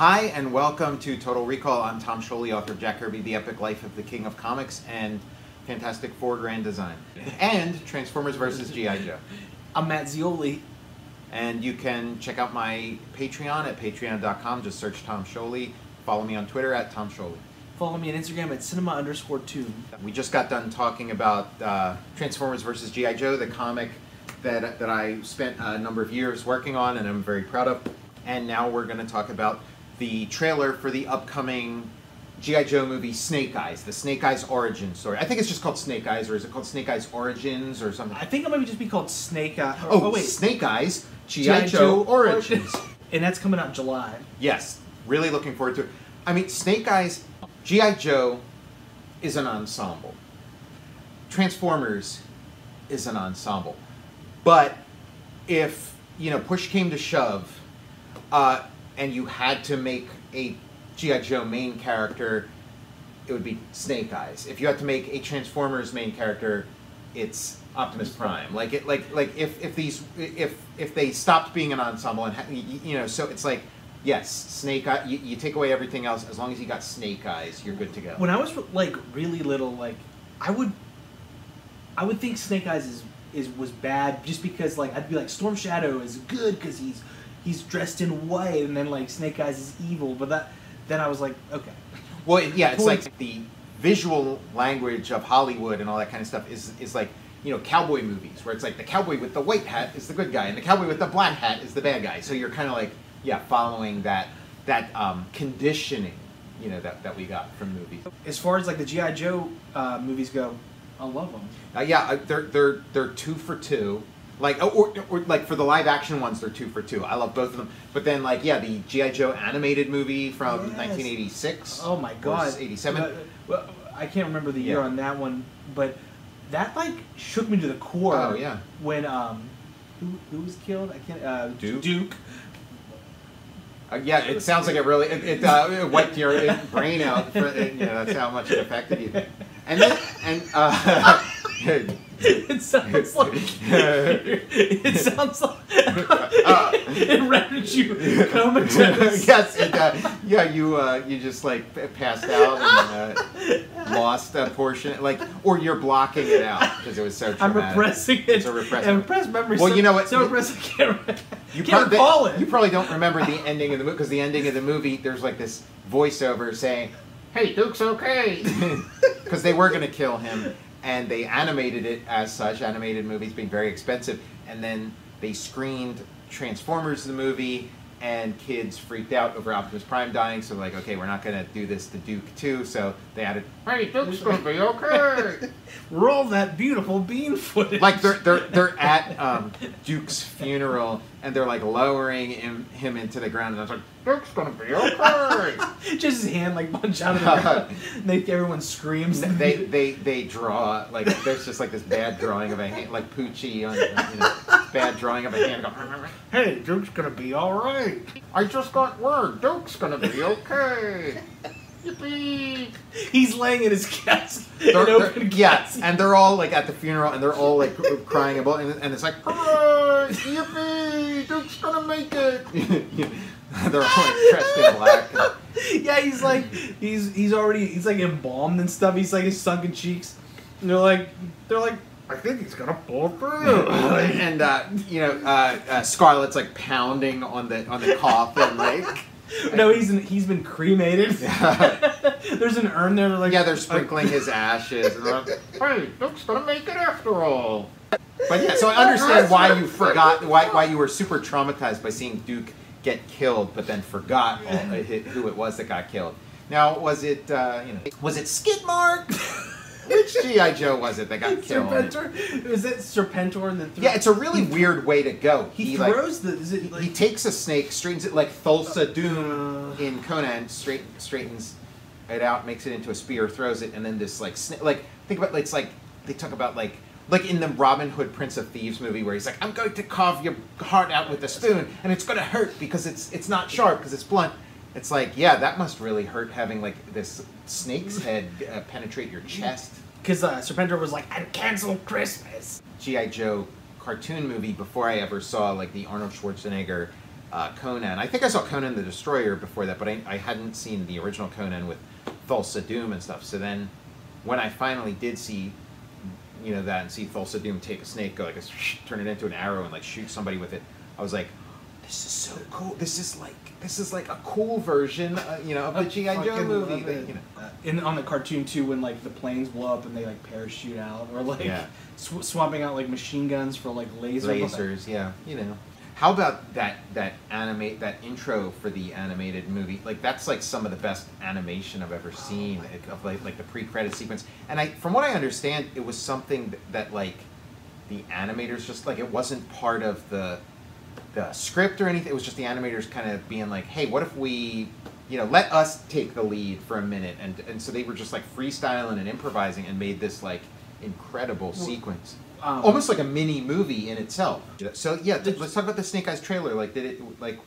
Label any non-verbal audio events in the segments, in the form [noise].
Hi, and welcome to Total Recall. I'm Tom Scioli, author of Jack Kirby, The Epic Life of the King of Comics, and Fantastic Four Grand Design, and Transformers vs. G.I. Joe. [laughs] I'm Matt Zeoli. And you can check out my Patreon at patreon.com. Just search Tom Scioli. Follow me on Twitter at Tom Scioli. Follow me on Instagram at cinema underscore tomb. We just got done talking about uh, Transformers vs. G.I. Joe, the comic that, that I spent a number of years working on and I'm very proud of. And now we're going to talk about the trailer for the upcoming G.I. Joe movie Snake Eyes, the Snake Eyes origin story. I think it's just called Snake Eyes, or is it called Snake Eyes Origins or something? I think it might just be called Snake Eye. Oh, oh wait, Snake Eyes, G.I. G.I. Joe, Joe Origins. and that's coming out in July. yes, really looking forward to it. I mean, Snake Eyes, G.I. Joe is an ensemble. Transformers is an ensemble. But if, you know, push came to shove, uh, and you had to make a G.I. Joe main character, it would be Snake Eyes. If you had to make a Transformers main character, it's Optimus Prime. Like it, like like if if these if if they stopped being an ensemble and you know, so it's like yes, Snake Eye. You, you take away everything else as long as you got Snake Eyes, you're good to go. When I was like really little, like I would, I would think Snake Eyes is is was bad just because like I'd be like Storm Shadow is good because he's he's dressed in white, and then like Snake Eyes is evil. But that then I was like, okay, Well, yeah, it's like the visual language of Hollywood and all that kind of stuff is is like you know cowboy movies where it's like the cowboy with the white hat is the good guy and the cowboy with the black hat is the bad guy. So you're kind of like yeah, following that that um, conditioning, you know, that, that we got from movies. as far as like the GI Joe uh, movies go, I love them. Uh, yeah, they're they're they're two for two. Like oh, or, or like for the live action ones, they're two for two. I love both of them. But then like yeah, the GI Joe animated movie from Yes. 1986. Oh my god, 87. But- well, I can't remember the year Yeah. on that one, but that like shook me to the core. Oh, yeah. When um, who who was killed? I can't. Uh, Duke? Duke. Uh, yeah, it sounds like it really it, it, uh, it wiped your uh, brain out. For, it, yeah, that's how much it affected you. And then and uh, [laughs] [laughs] it sounds like [laughs] it sounds like Uh. [laughs] it rendered you comatose. yes, it, uh, yeah, you uh, you just like passed out and uh, lost a portion, like, or you're blocking it out because it was so Traumatic. I'm repressing it. It's a repressed repressed memory. Well, so, you know what? So repressed, I can't, You can't probably, recall it. You probably don't remember the ending of the movie because the ending of the movie, there's like this voiceover saying, "Hey, Duke's okay," because they were going to kill him, and they animated it as such. Animated movies being very expensive, and then they screened Transformers the movie, and kids freaked out over Optimus Prime dying. So like, okay, we're not going to do this to Duke too. So they added, "Hey, Duke's going to be okay." [laughs] Roll that beautiful bean footage. like they're they're they're at um, Duke's funeral and they're like lowering him him into the ground and I was like Duke's gonna be okay. [laughs] just his hand like punch out of the [laughs] ground. They everyone screams. they they they draw like there's just like this bad drawing of a hand like Poochie on you know bad drawing of a hand. Going, [laughs] hey, Duke's gonna be all right. I just got word. Duke's gonna be okay. Yippee! He's laying in his casket. They're- an they're- open yeah, casket. and they're all like at the funeral, and they're all like crying about, and, and it's like, hooray, yippee, Duke's gonna make it. they're all like dressed in black. [laughs] yeah, he's like he's he's already he's like embalmed and stuff. He's like his sunken cheeks. And they're like they're like I think he's gonna pull through. [laughs] and uh, you know, uh, uh, Scarlett's like pounding on the on the coffin, like. [laughs] no, he's in, he's been cremated. Yeah. There's an urn there. Like Yeah, they're sprinkling his ashes. And like, hey, Duke's gonna make it after all. But yeah, so I understand why you forgot, why, why you were super traumatized by seeing Duke get killed, but then forgot all, uh, who it was that got killed. Now, was it, uh, you know, was it Skidmark? [laughs] Which GI Joe was it that got killed? Serpentor. Is it Serpentor? The th- Yeah, it's a really weird way to go. he, like, throws the. Is it like, he takes a snake, straightens it like Thulsa Doom in Conan, straight, straightens it out, makes it into a spear, throws it, and then this like snake. Like think about it's like they talk about like like in the Robin Hood Prince of Thieves movie where he's like, I'm going to carve your heart out with a spoon, and it's going to hurt because it's it's not sharp because it's blunt. It's like yeah, that must really hurt having like this snake's head uh, penetrate your chest. Because uh, Serpentor was like, I canceled Christmas. GI Joe cartoon movie before I ever saw like the Arnold Schwarzenegger uh, Conan. I think I saw Conan the Destroyer before that, but I, I hadn't seen the original Conan with Thulsa Doom and stuff. So then, when I finally did see, you know, that and see Thulsa Doom take a snake, go like a, turn it into an arrow and like shoot somebody with it, I was like, this is so cool. This is like this is like a cool version, uh, you know, of the GI Joe movie. that, you know. Uh, in on the cartoon too, when like the planes blow up and they like parachute out, or like Yeah. sw- swapping out like machine guns for like laser lasers yeah you know how about that that animate that intro for the animated movie? Like that's like some of the best animation i've ever seen oh, like, of like, like the pre-credit sequence. And i from what i understand it was something that, that like the animators just like it wasn't part of the the script or anything. It was just the animators kind of being like hey what if we you know let us take the lead for a minute? And and so they were just like freestyling and improvising and made this like incredible sequence Um, almost like a mini movie in itself. So yeah, th- let's talk about the Snake Eyes trailer. Like, did it like?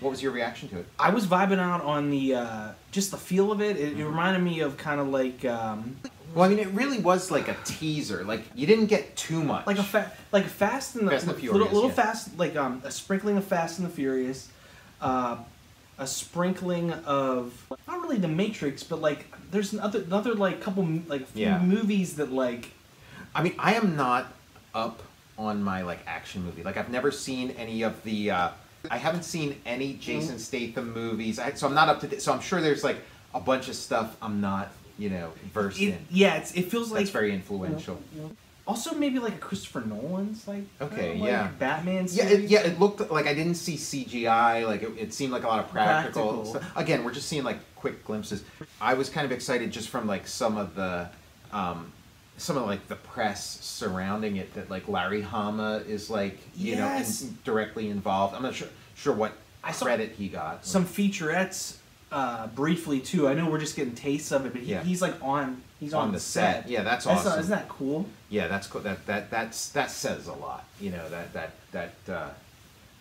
What was your reaction to it? I was vibing out on the uh, just the feel of it. It, it reminded me of kind of like um, Well, I mean, it really was like a teaser. Like, you didn't get too much. like a fa- like Fast and the, Fast and the little, Furious, little yeah. fast like um, a sprinkling of Fast and the Furious, uh, a sprinkling of not really the Matrix, but like there's another another like couple like few Yeah. movies that like I mean, I am not up on my like action movie. Like, I've never seen any of the. Uh, I haven't seen any Jason Statham movies. I, so I'm not up to. date. So I'm sure there's like a bunch of stuff I'm not, you know, versed it, in. yeah it's, it feels like That's very influential. also maybe like a Christopher Nolan's like Okay, uh, like yeah. Batman Yeah, it, yeah. It looked like I didn't see CGI. Like it, it seemed like a lot of practical. Practical. stuff. Again, we're just seeing like quick glimpses. I was kind of excited just from like some of the, um, some of like the press surrounding it that like Larry Hama is like you Yes. know in, directly involved. I'm not sure sure what I saw credit he got. some featurettes uh, briefly too. I know we're just getting tastes of it, but he, Yeah. he's like on he's on, on the set. Yeah, that's That's awesome. not, isn't that cool? yeah, that's cool. That that that's that says a lot. You know that that that uh,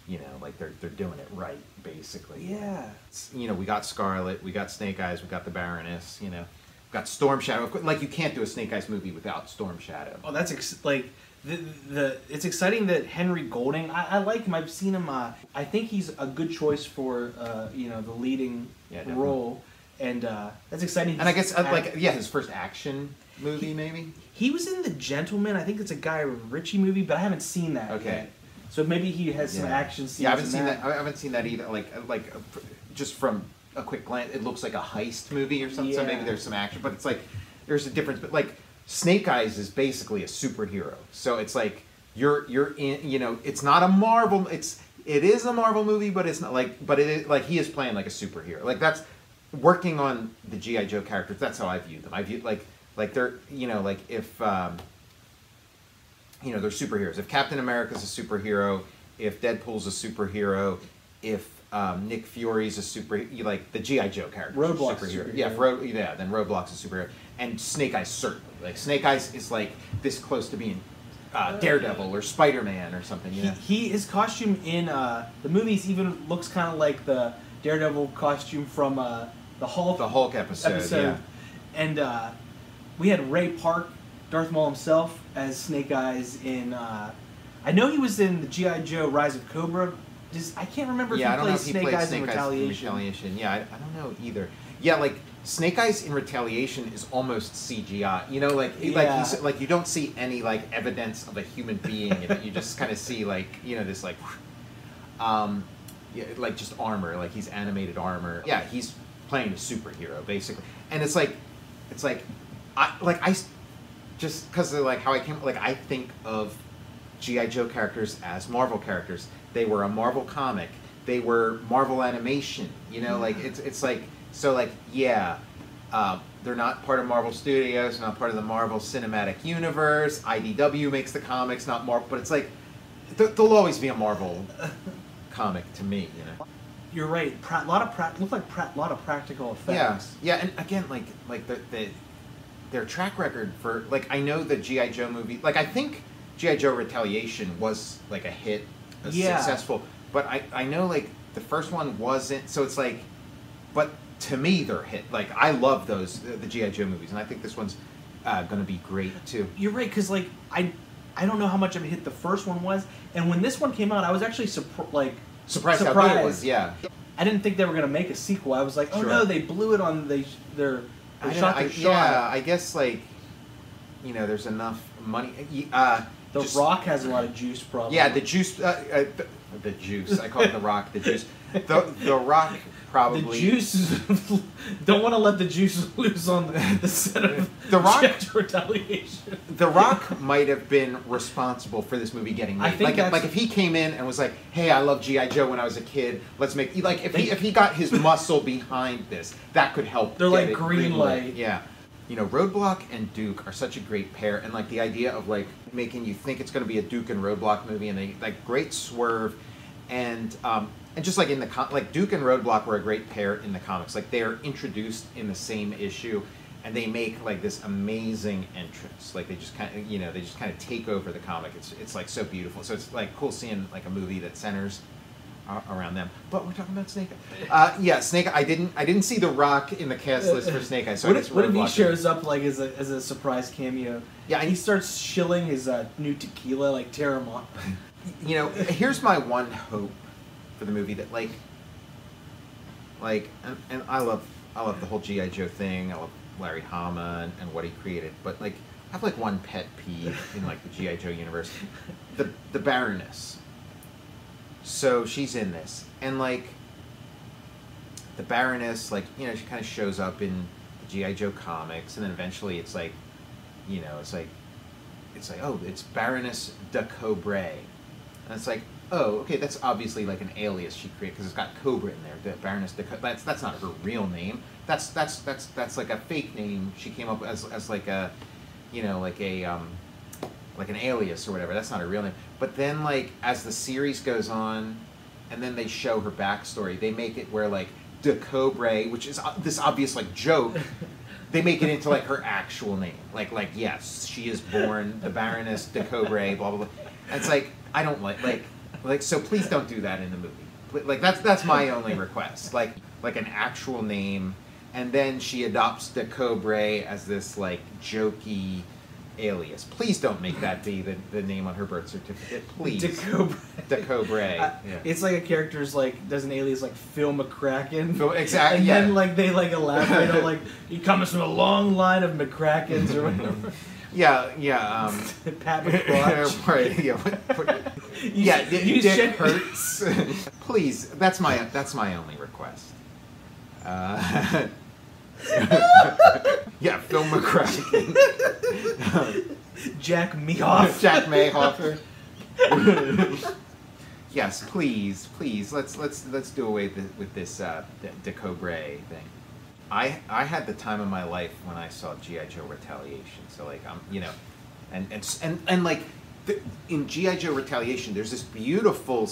you know like they're they're doing it right basically. Yeah. You know, we got Scarlett, we got Snake Eyes, we got the Baroness, you know, got Storm Shadow. Like you can't do a Snake Eyes movie without Storm Shadow. Oh, that's ex- like the the. It's exciting that Henry Golding. I, I like him. I've seen him. Uh, I think he's a good choice for uh, you know the leading Yeah, role, and uh, that's exciting. And I guess uh, He's like yeah, his first action movie He- maybe. he was in the Gentleman. I think it's a Guy Ritchie movie, but I haven't seen that. Okay. yet. So maybe he has some yeah. action scenes. Yeah, I haven't seen that. I haven't seen that either. Like like uh, just from a quick glance, it looks like a heist movie or something. So maybe there's some action, but it's like there's a difference. But like Snake Eyes is basically a superhero, so it's like you're you're in. You know, it's not a Marvel. It's it is a Marvel movie, but it's not like. But it is like he is playing like a superhero. Like that's working on the GI Joe characters. That's how I view them. I view like like they're you know like if. Um, you know, they're superheroes. If Captain America's a superhero, if Deadpool's a superhero, if um, Nick Fury's a super, you like the GI Joe character, Roadblock's a superhero. superhero. Yeah, if Ro- yeah, then Roadblock's a superhero, and Snake Eyes certainly. Like Snake Eyes is like this close to being uh, Daredevil or Spider Man or something. You He, know? he his costume in uh, the movies even looks kind of like the Daredevil costume from uh, the Hulk the Hulk episode. episode. Yeah. And uh, we had Ray Park, Darth Maul himself, as Snake Eyes in. Uh, I know he was in the GI Joe: Rise of Cobra. Does, I can't remember Yeah, I if don't he know plays if he Snake played Eyes Snake in Eyes Retaliation. in Retaliation. Yeah, I, I don't know either. Yeah, like Snake Eyes in Retaliation is almost CGI. You know, like like Yeah. he's, like you don't see any like evidence of a human being in it. You just kind of see like you know this like, um, yeah, like just armor. Like he's animated armor. Yeah, he's playing a superhero basically, and it's like, it's like, I like I, just because of like how I came like I think of GI Joe characters as Marvel characters. They were a Marvel comic. They were Marvel animation. You know, like it's it's like so like yeah, uh, they're not part of Marvel Studios, not part of the Marvel Cinematic Universe. IDW makes the comics, not Marvel. But it's like th- there'll always be a Marvel [laughs] comic to me. You know. You're right. Pra- lot of pra- look like pra- lot of practical effects. Yeah, yeah, and again, like like the, the their track record for like I know the GI Joe movie. Like I think GI Joe Retaliation was like a hit, a Yeah. successful. But I I know like the first one wasn't. So it's like, but to me they're hit. Like I love those the, the GI Joe movies, and I think this one's uh, gonna be great too. You're right, because like I, I don't know how much of a hit the first one was, and when this one came out, I was actually surpr- like surprised how good it was. Yeah. I didn't think they were gonna make a sequel. I was like, oh Sure. no, they blew it on they their I they don't- shot I, their yeah. I guess like, you know, there's enough money. Uh, The just- Rock has a lot of juice, probably. Yeah, the juice. Uh, uh, the, the juice. I call it the [laughs] rock. The juice. The the rock probably. The juice [laughs] don't want to let the juice [laughs] loose on the, the set of The Rock- retaliation. The Rock might have been responsible for this movie getting made. I think like, that's- like if he came in and was like, "Hey, I love GI Joe when I was a kid. Let's make." Like if he if he got his muscle behind this, that could help. They're like green light. Yeah. You know, Roadblock and Duke are such a great pair, and like the idea of like making you think it's going to be a Duke and Roadblock movie, and they like great swerve, and um, and just like in the com- like Duke and Roadblock were a great pair in the comics. Like they are introduced in the same issue, and they make like this amazing entrance. Like they just kind of you know they just kind of take over the comic. It's it's like so beautiful. So it's like cool seeing like a movie that centers around them. But we're talking about Snake Eye. Uh, yeah, Snake. Eye- I didn't I didn't see the Rock in the cast list for Snake Eye. So what I if, what if he shows up like as a, as a surprise cameo? Yeah, and he starts shilling his uh, new tequila like Terramont. [laughs] you know, here's my one hope for the movie that like, like, and, and I love, I love the whole GI Joe thing. I love Larry Hama and, and what he created. But like, I have like one pet peeve in like the GI Joe universe, the the Baroness. So she's in this, and like, the Baroness, like you know, she kind of shows up in the GI Joe comics, and then eventually it's like, you know, it's like it's like, oh, it's Baroness DeCobray. And it's like, oh, okay, that's obviously like an alias she created because it's got Cobra in there. The Baroness de Co- that's that's not her real name. That's that's that's that's like a fake name she came up as as like a, you know, like a um, like an alias or whatever. That's not her real name. But then like as the series goes on, and then they show her backstory, they make it where like DeCobray, which is uh, this obvious like joke. [laughs] they make it into like her actual name. Like like yes, she is born the Baroness DeCobray, blah blah blah. And it's like I don't like like like so please don't do that in the movie. Like that's that's my only request. Like like an actual name, and then she adopts DeCobray as this like jokey alias. Please don't make that be the, the name on her birth certificate. Please. Decobra. [laughs] De Cobrae. Uh, yeah. It's like a character's like does an alias like Phil McCracken. Phil- exact- And yeah. then like they like elaborate on [laughs] like he comes from a long line of McCrackens or whatever. [laughs] Yeah, yeah. Um, Pat McCrotch. right. Yeah. You yeah, s- d- you Dick should- hurts. Please, that's my that's my only request. Uh, [laughs] yeah, Phil McCracken, [laughs] Jack Meoff. [laughs] Jack Mayhofer. yes, please, please. Let's let's let's do away with, with this uh, DeCobray thing. I I had the time of my life when I saw GI Joe Retaliation. So like I'm you know, and and and and like the, in GI Joe Retaliation, there's this beautiful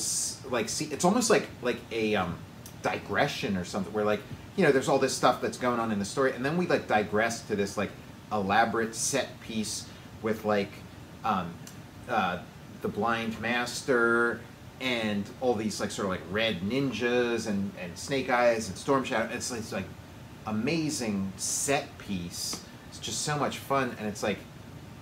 like see, it's almost like like a um, digression or something where like you know there's all this stuff that's going on in the story, and then we like digress to this like elaborate set piece with like um, uh, the blind master and all these like sort of like red ninjas and, and snake eyes and storm shadow. It's, it's like amazing set piece. It's just so much fun and it's like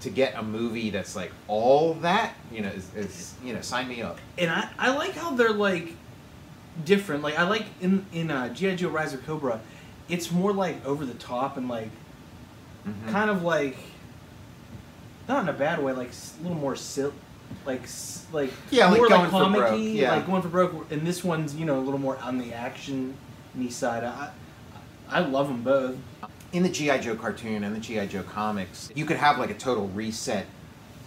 to get a movie that's like all that you know is, is you know sign me up. And I, I like how they're like different. Like I like in in uh, GI Joe Rise of Cobra, it's more like over the top and like Mhm. kind of like not in a bad way, like a little more sil like like Yeah, like more going like for broke, comic-y, yeah. like going for broke. And this one's you know a little more on the action side. I I love them both. in the GI Joe cartoon and the GI Joe comics, you could have like a total reset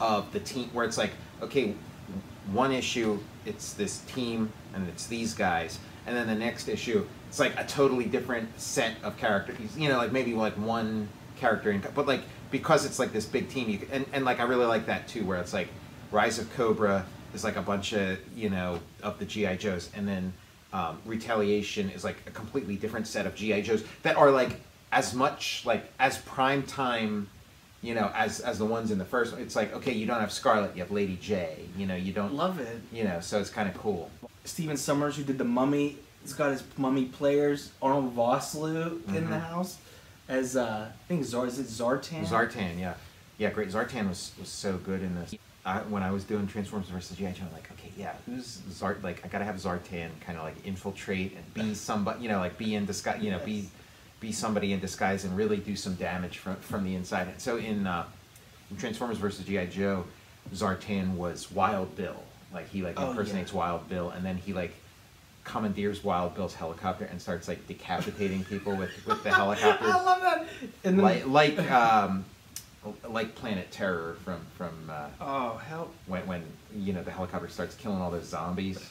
of the team where it's like, okay, one issue it's this team and it's these guys, and then the next issue it's like a totally different set of characters. You know, like maybe like one character, in, but like because it's like this big team, you can, and and like I really like that too, where it's like Rise of Cobra is like a bunch of you know of the GI Joes, and then um, Retaliation is like a completely different set of GI Joes that are like as much like as prime time, you know, as as the ones in the first. one. It's like okay, you don't have Scarlett, you have Lady Jaye. You know, you don't. Love it. You know, so it's kind of cool. Stephen Sommers, who did the Mummy, he's got his Mummy players. Arnold Vosloo in the Mhm. house as uh, I think Zar is it Zartan? Zartan, yeah, yeah, great. Zartan was was so good in this. I, when I was doing Transformers versus GI Joe, I'm like, okay, yeah, who's Zart? Like, I gotta have Zartan kind of like infiltrate and be [laughs] somebody, you know, like be in disguise, you know, Yes. be somebody in disguise and really do some damage from from the inside. So in, uh, in Transformers versus GI Joe, Zartan was Wild Bill. Like he like Oh, yeah. impersonates Wild Bill, and then he like commandeers Wild Bill's helicopter and starts like decapitating people with with the [laughs] helicopter I love that. And then, like like um, like Planet Terror from from uh, oh help when when you know the helicopter starts killing all those zombies.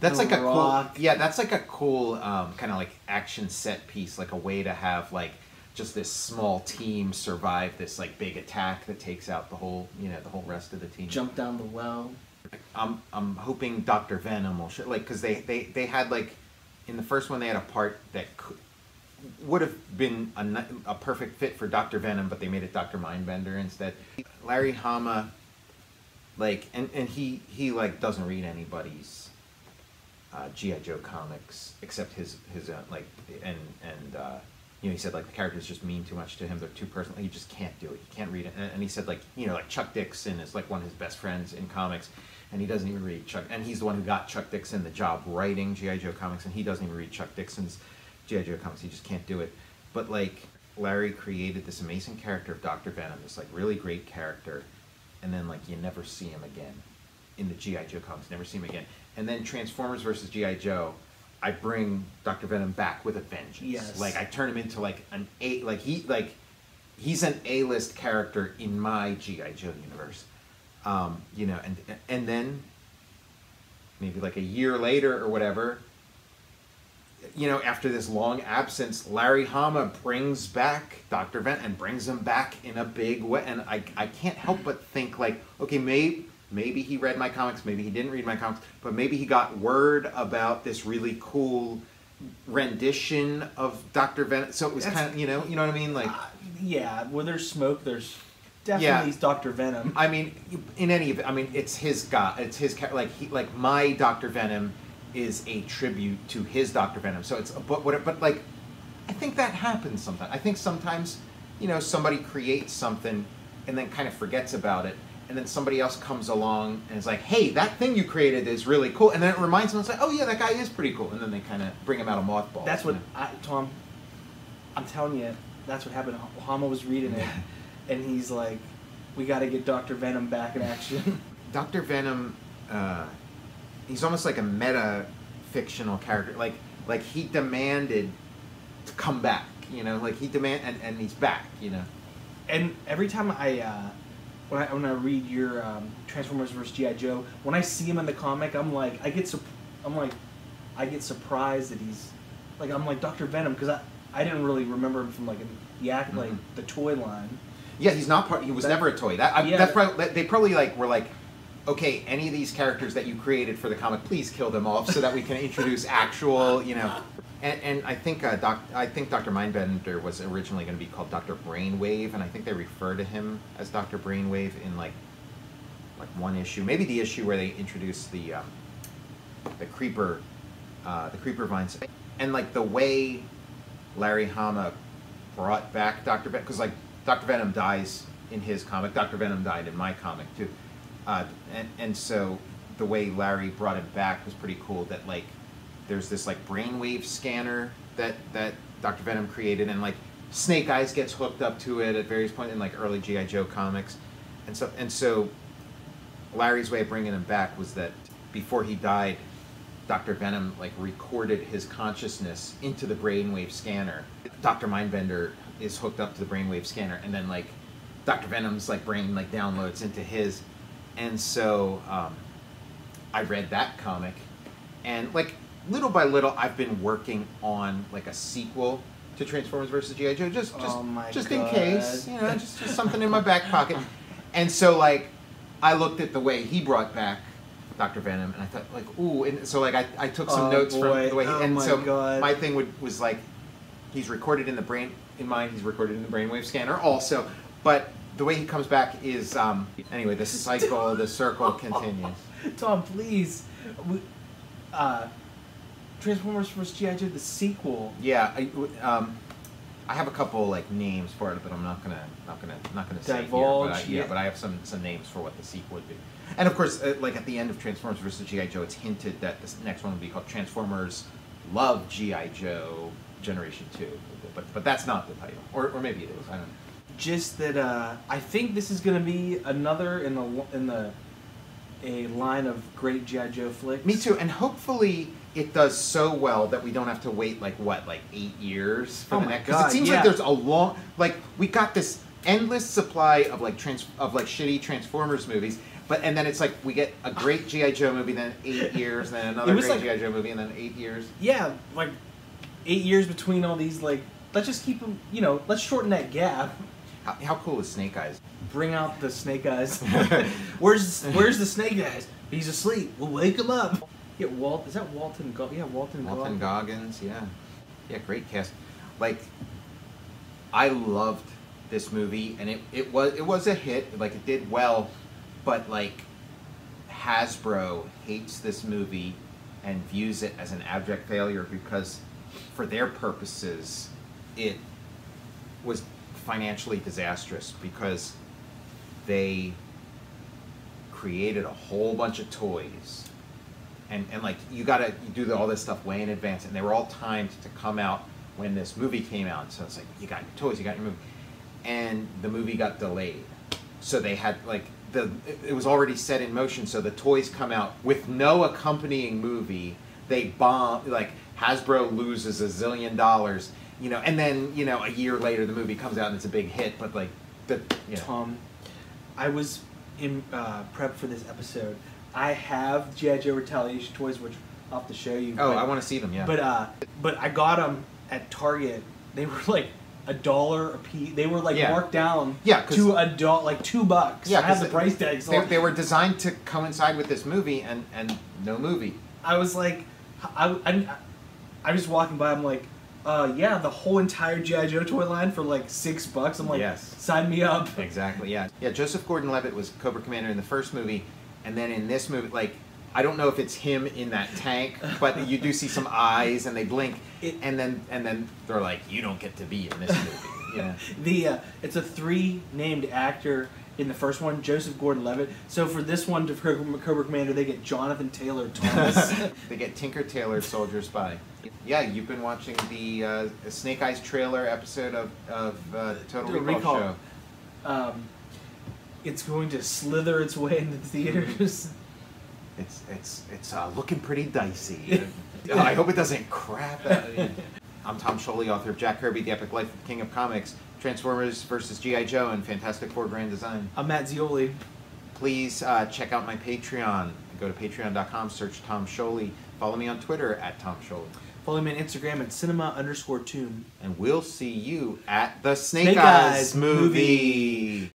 That's The like a cool yeah. That's like a cool um, kind of like action set piece, like a way to have like just this small team survive this like big attack that takes out the whole you know the whole rest of the team. jump down the well. I'm I'm hoping Doctor Venom will show like because they, they they had like in the first one they had a part that could, would have been a, a perfect fit for Doctor Venom, but they made it Doctor Mindbender instead. Larry Hama, like and and he he like doesn't read anybody's uh, GI Joe comics except his his like and and uh, you know he said like the characters just mean too much to him. They're too personal. He just can't do it. He can't read it. And, and he said like you know like Chuck Dixon is like one of his best friends in comics, and he doesn't even read Chuck. And he's the one who got Chuck Dixon the job writing GI Joe comics, and he doesn't even read Chuck Dixon's GI Joe comics. He just can't do it. But like Larry created this amazing character of Doctor Venom, this like really great character, and then like you never see him again in the GI Joe comics. Never see him again. And then Transformers versus GI Joe, I bring Doctor Venom back with a vengeance. Yes. Like I turn him into like an a like he like he's an A list character in my GI Joe universe. Um, you know, and and then maybe like a year later or whatever, you know, after this long absence, Larry Hama brings back Dr. Venom and brings him back in a big way. And I, I can't help but think like, okay, maybe maybe he read my comics, maybe he didn't read my comics, but maybe he got word about this really cool rendition of Dr. Vent. So it was kind of, you know, you know what I mean? Like, Uh, yeah, where there's smoke, there's definitely Yeah. Doctor Venom. I mean, in any event, I mean, it's his guy. It's his like he like my Doctor Venom is a tribute to his Doctor Venom. So it's but what but like I think that happens sometimes. I think sometimes you know somebody creates something and then kind of forgets about it. And then somebody else comes along and is like, "Hey, that thing you created is really cool." And then it reminds them, it's like, "Oh yeah, that guy is pretty cool." And then they kind of bring him out of mothballs. That's you what know? I, Tom. I'm telling you, that's what happened. Hama was reading it, [laughs] and he's like, "We got to get Doctor Venom back in action." [laughs] Doctor Venom, uh, he's almost like a meta fictional character. Like like he demanded to come back. You know, like he demand and, and he's back. You know. and every time I, uh, when I when I read your um, Transformers vs GI Joe, when I see him in the comic, I'm like, I get, I'm like, I get surprised that he's, like, I'm like Doctor Venom because I, I didn't really remember him from like the act like Mhm. the toy line. Yeah, he's not part. He was That- never a toy. That I, Yeah. that's probably they probably like were like. Okay, any of these characters that you created for the comic, please kill them off so that we can introduce actual, you know. And, and I think uh, Doc, I think Doctor Mindbender was originally going to be called Doctor Brainwave, and I think they refer to him as Doctor Brainwave in like like one issue, maybe the issue where they introduce the um, the creeper, uh, the creeper vines, and like the way Larry Hama brought back Doctor Venom, because like Doctor Venom dies in his comic, Doctor Venom died in my comic too, uh, and and so the way Larry brought him back was pretty cool. That like there's this like brainwave scanner that that Doctor Venom created, and like Snake Eyes gets hooked up to it at various points in like early GI Joe comics, and so and so Larry's way of bringing him back was that before he died, Dr. Venom like recorded his consciousness into the brainwave scanner. Dr. Mindbender is hooked up to the brainwave scanner, and then like Dr. Venom's like brain like downloads into his, and so um, I read that comic, and like little by little, I've been working on like a sequel to Transformers versus GI Joe, just just Oh my just God. in case, you know, just, just [laughs] something in my back pocket. And so like, I looked at the way he brought back Doctor Venom, and I thought like, ooh, and so like I, I took some Oh, notes from the way, he, Oh and my so God. my thing would was like, he's recorded in the brain in mind, he's recorded in the brainwave scanner also, but the way he comes back is um anyway the cycle, the circle [laughs] continues. Tom, please. We, uh, Transformers vs GI Joe, the sequel. Yeah, I, um, I have a couple like names for it, but I'm not gonna not gonna not gonna say Divulge, here. But I, yeah, yeah. but I have some some names for what the sequel would be. And of course, uh, like at the end of Transformers versus GI Joe, it's hinted that this next one will be called Transformers Love GI Joe Generation Two. But but that's not the title, or or maybe it is. I don't know. just that uh, I think this is gonna be another in the in the a line of great GI Joe flicks. Me too, and hopefully it does so well that we don't have to wait like what, like eight years for Oh the next. Because it seems yeah. like there's a long, like we got this endless supply of like trans of like shitty Transformers movies, but and then it's like we get a great GI Joe movie, then eight years, then another great like- GI Joe movie, and then eight years. Yeah, like eight years between all these. Like, let's just keep them. You know, let's shorten that gap. How, how cool is Snake Eyes? Bring out the snake eyes. [laughs] where's Where's the snake eyes? He's asleep. We'll wake him up. Yeah, Walt. Is that Walton? Go- yeah, Walton. Walton Goggins. Goggins, yeah, yeah, great cast. Like, I loved this movie, and it, it was it was a hit. Like, it did well, but like, Hasbro hates this movie and views it as an abject failure because, for their purposes, it was financially disastrous because they created a whole bunch of toys and and like you gotta do the, all this stuff way in advance and they were all timed to come out when this movie came out so it's like you got your toys you got your movie. And the movie got delayed. So they had like the it- it was already set in motion so the toys come out with no accompanying movie. They bomb like hasbro loses a zillion dollars you know and then you know a year later the movie comes out and it's a big hit but like the you know, Tom, I was in uh, prep for this episode. I have GI Joe Retaliation toys, which I'll have to show you. oh but, i want to see them yeah But uh, but I got them at Target. They were like a dollar a piece. They were like Yeah. marked down Yeah, to a dollar, like two bucks. Yeah, I 'cause the price tag. So they, they were designed to coincide with this movie and and no movie I was like, I, I, I was walking by. I'm like, uh, yeah, the whole entire GI Joe toy line for like six bucks. I'm like, Yes. sign me up. Exactly. Yeah. Yeah. Joseph Gordon-Levitt was Cobra Commander in the first movie, and then in this movie, like I don't know if it's him in that tank, but you do see some eyes and they blink, and then and then they're like, "You don't get to be in this movie." Yeah. [laughs] The uh, it's a three named actor in the first one, Joseph Gordon-Levitt. So for this one, to Cobra, Commander, they get Jonathan Taylor Thomas. [laughs] they get Tinker Tailor Soldier Spy. Yeah, you've been watching the uh, Snake Eyes trailer episode of of uh, Total Total Recall, Recall. show. um, it's going to slither its way into the theaters. It's it's it's uh, looking pretty dicey. [laughs] Uh, I hope it doesn't crap. Out. I'm Tom Scioli, author of Jack Kirby: The Epic Life of the King of Comics, Transformers versus GI Joe, and Fantastic Four Grand Design. I'm Matt Zeoli. Please uh, check out my Patreon. Go to patreon.com, search Tom Scioli. Follow me on Twitter at Tom Scioli. Follow me on Instagram at cinema underscore tomb. And we'll see you at the Snake, Snake Eyes, Eyes movie. movie.